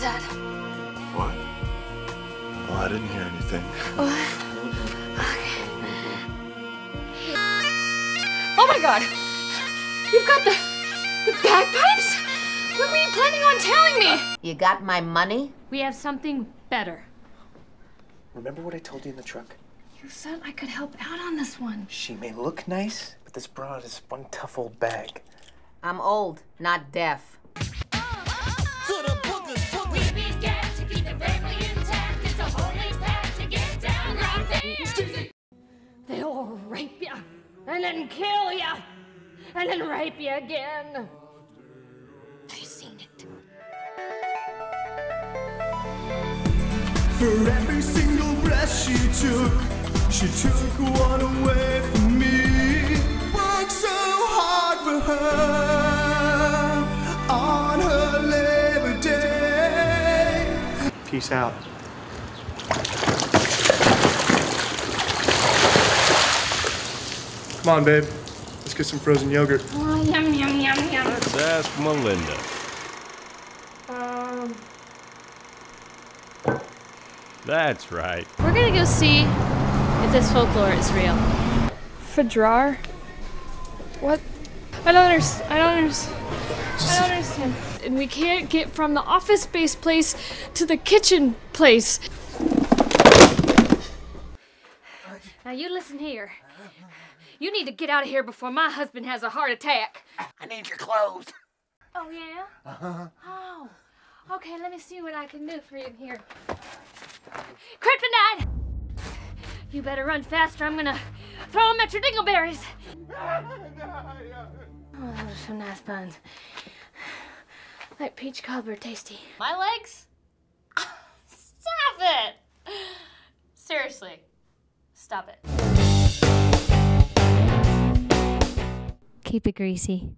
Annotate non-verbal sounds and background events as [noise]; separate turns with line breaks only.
that? What? Well, I didn't hear anything. What? Okay. Oh my god! You've got the the bagpipes? What were you planning on telling me?
Uh, you got my money?
We have something better.
Remember what I told you in the truck?
You said I could help out on this one.
She may look nice, but this broad is one tough old bag.
I'm old, not deaf.
And then kill you, and then rape you again. I've seen it.
For every single breath she took, she took one away from me. Worked so hard for her on her Labor Day.
Peace out. Come on, babe. Let's get some frozen yogurt.
Oh, yum, yum, yum, yum.
Let's ask Melinda.
Um,
That's right.
we're gonna go see if this folklore is real. Fadrar? What? I don't understand. I don't understand. I don't understand. And we can't get from the office space place to the kitchen place. Now you listen here. You need to get out of here before my husband has a heart attack.
I need your clothes.
Oh yeah? Uh-huh. Oh. Okay, let me see what I can do for you here. Kryptonite! You better run faster. I'm gonna throw them at your dingleberries. [laughs] Oh, those are some nice buns. Like peach cobbler tasty.
My legs? [laughs] Stop it! Seriously, stop it.
Keep it greasy.